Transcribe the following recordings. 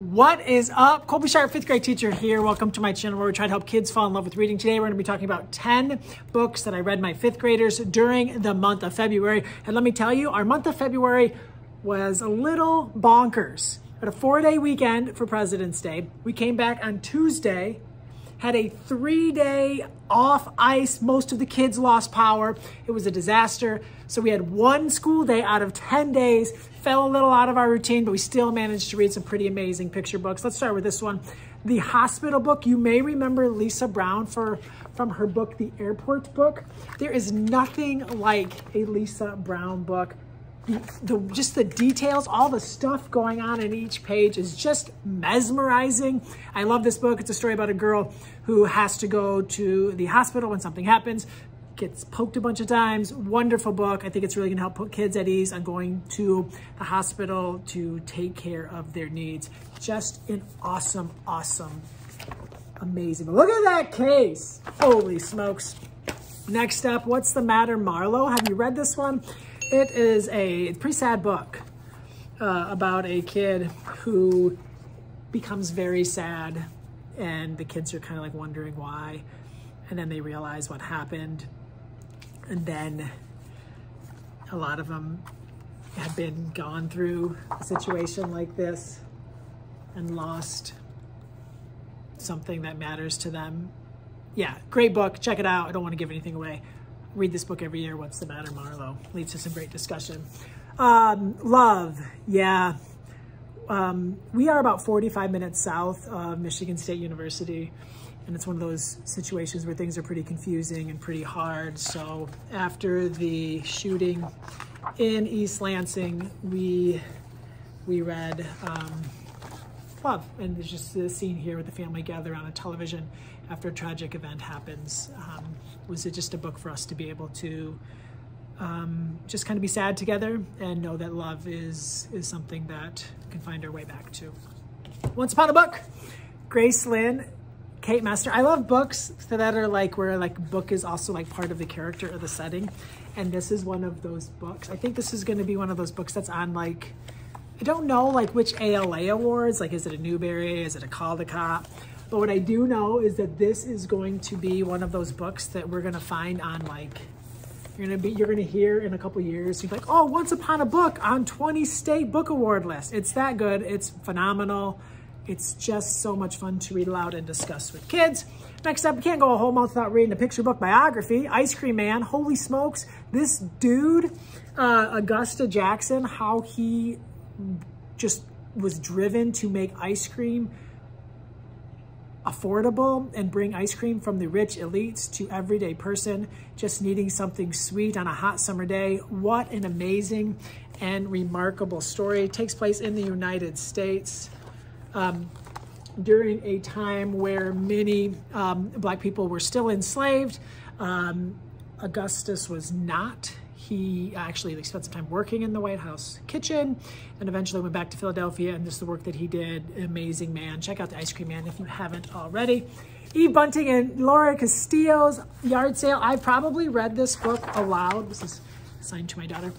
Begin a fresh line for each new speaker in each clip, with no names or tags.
What is up? Colby Sharp, fifth grade teacher here. Welcome to my channel where we try to help kids fall in love with reading. Today we're going to be talking about 10 books that I read my fifth graders during the month of February. And let me tell you, our month of February was a little bonkers. Had a four day weekend for President's Day. We came back on Tuesday had a three day off ice. Most of the kids lost power. It was a disaster. So we had one school day out of 10 days, fell a little out of our routine, but we still managed to read some pretty amazing picture books. Let's start with this one. The hospital book. You may remember Lisa Brown for from her book, The Airport Book. There is nothing like a Lisa Brown book the just the details, all the stuff going on in each page is just mesmerizing. I love this book. It's a story about a girl who has to go to the hospital when something happens, gets poked a bunch of times. Wonderful book. I think it's really going to help put kids at ease on going to the hospital to take care of their needs. Just an awesome, awesome, amazing. Look at that case. Holy smokes. Next up, What's the Matter, Marlowe? Have you read this one? It is a pretty sad book uh, about a kid who becomes very sad and the kids are kind of like wondering why. And then they realize what happened. And then a lot of them have been gone through a situation like this and lost something that matters to them. Yeah, great book. Check it out. I don't want to give anything away read this book every year. What's the matter, Marlowe? Leads to some great discussion. Um, love, yeah. Um, we are about 45 minutes south of Michigan State University, and it's one of those situations where things are pretty confusing and pretty hard. So after the shooting in East Lansing, we we read um, Love, and there's just the scene here with the family gather on a television after a tragic event happens. Um, was it just a book for us to be able to um, just kind of be sad together and know that love is is something that can find our way back to. Once Upon a Book, Grace Lin, Kate Messner. I love books that are like where like book is also like part of the character or the setting. And this is one of those books. I think this is going to be one of those books that's on like, I don't know like which ALA awards, like is it a Newbery, is it a Caldecott? But what I do know is that this is going to be one of those books that we're gonna find on like, you're gonna be, you're gonna hear in a couple years, you're like, oh, Once Upon a Book on 20 state book award list. It's that good, it's phenomenal. It's just so much fun to read aloud and discuss with kids. Next up, you can't go a whole month without reading a picture book biography, Ice Cream Man. Holy smokes, this dude, uh, Augustus Jackson, how he just was driven to make ice cream affordable and bring ice cream from the rich elites to everyday person just needing something sweet on a hot summer day. What an amazing and remarkable story. It takes place in the United States um, during a time where many um, black people were still enslaved. Um, Augustus was not. He uh, actually spent some time working in the White House kitchen and eventually went back to Philadelphia. And this is the work that he did. Amazing man. Check out the Ice Cream Man if you haven't already. Eve Bunting and Lauren Castillo's Yard Sale. I probably read this book aloud. This is signed to my daughter.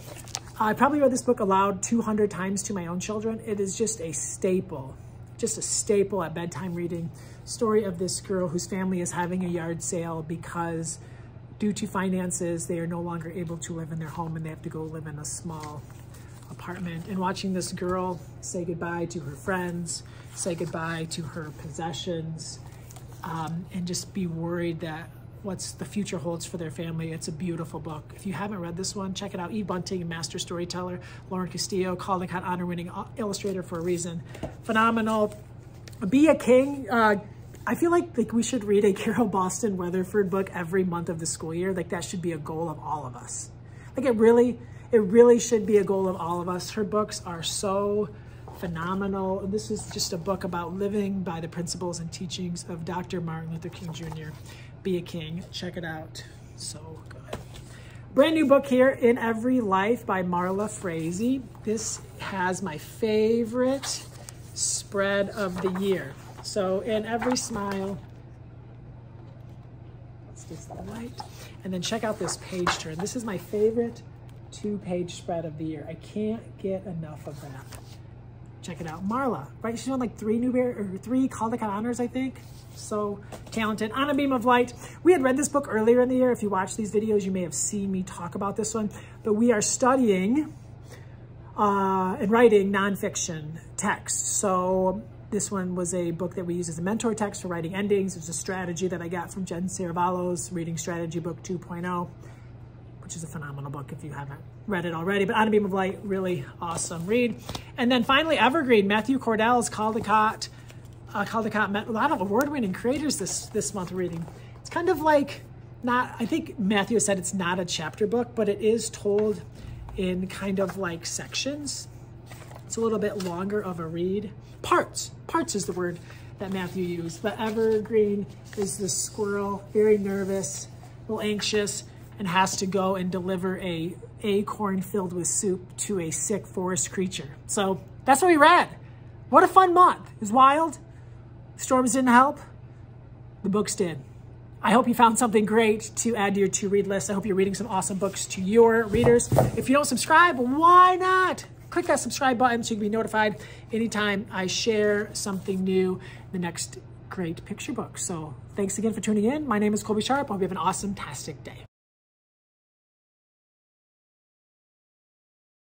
I probably read this book aloud 200 times to my own children. It is just a staple, just a staple at bedtime reading. Story of this girl whose family is having a yard sale because due to finances, they are no longer able to live in their home and they have to go live in a small apartment. And watching this girl say goodbye to her friends, say goodbye to her possessions, um, and just be worried that what's the future holds for their family. It's a beautiful book. If you haven't read this one, check it out. Eve Bunting, master storyteller. Lauren Castillo, Caldecott honor-winning illustrator for a reason. Phenomenal. Be a King. Uh, I feel like like we should read a Carol Boston Weatherford book every month of the school year. Like that should be a goal of all of us. Like it really, it really should be a goal of all of us. Her books are so phenomenal. This is just a book about living by the principles and teachings of Dr. Martin Luther King Jr. Be a King. Check it out. So good. Brand new book here, In Every Life by Marla Frazee. This has my favorite spread of the year. So in every smile, let's the light, and then check out this page turn. This is my favorite two page spread of the year. I can't get enough of that. check it out. Marla, right? She's won like three Newbery or three Caldecott honors, I think. So talented. On a Beam of Light. We had read this book earlier in the year. If you watch these videos, you may have seen me talk about this one. But we are studying uh, and writing nonfiction text. So this one was a book that we use as a mentor text for writing endings. It's a strategy that I got from Jen Serravallo's Reading Strategy Book 2.0, which is a phenomenal book if you haven't read it already. But On a Beam of Light, really awesome read. And then finally, Evergreen, Matthew Cordell's Caldecott. Uh, Caldecott met a lot of award-winning creators this, this month reading. It's kind of like, not, I think Matthew said it's not a chapter book, but it is told in kind of like sections. It's a little bit longer of a read. Parts, parts is the word that Matthew used. But Evergreen is the squirrel, very nervous, a little anxious, and has to go and deliver a acorn filled with soup to a sick forest creature. So that's what we read. What a fun month. It was wild. Storms didn't help. The books did. I hope you found something great to add to your to-read list. I hope you're reading some awesome books to your readers. If you don't subscribe, why not? Click that subscribe button so you can be notified anytime I share something new, the next great picture book. So thanks again for tuning in. My name is Colby Sharp. I hope you have an awesome, tastic day.